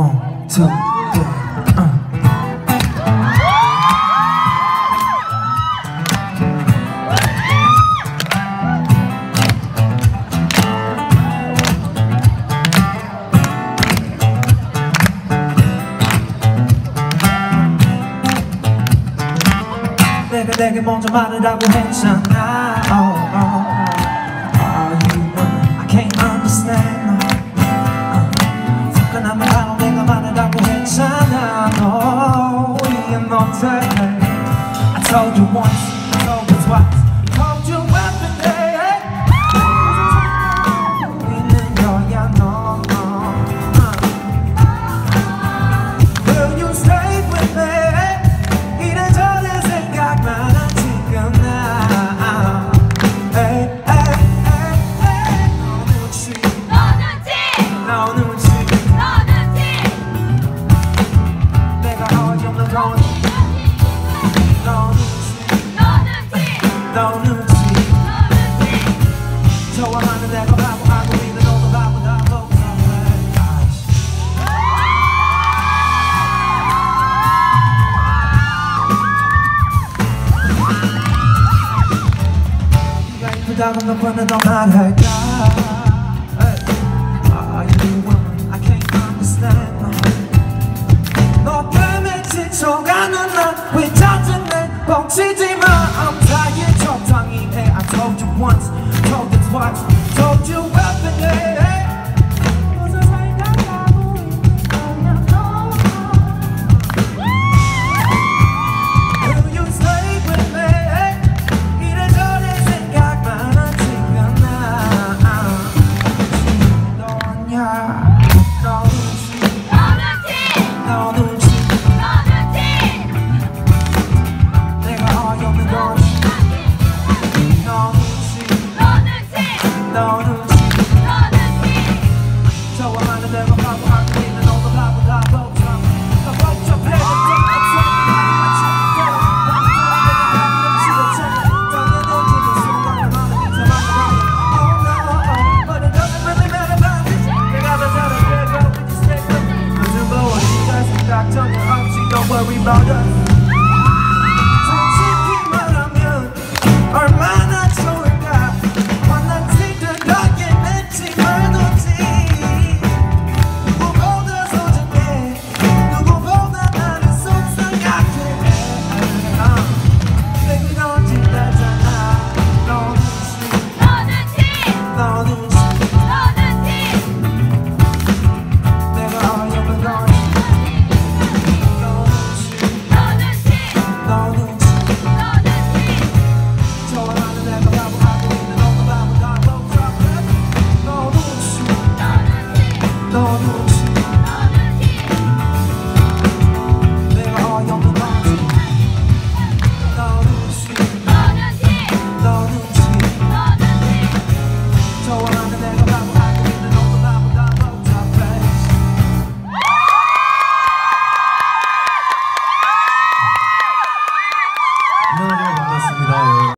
원투 원 내가 내게 먼저 말을 하고 했잖아. say I told you once, I told you twice. 打工的困难到哪上来 I'm, I'm